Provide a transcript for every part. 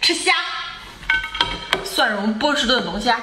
吃虾，蒜蓉波士顿龙虾。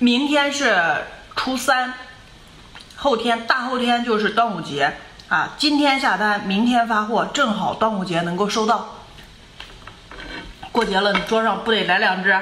明天是初三，后天大后天就是端午节啊！今天下单，明天发货，正好端午节能够收到。过节了，你桌上不得来两只？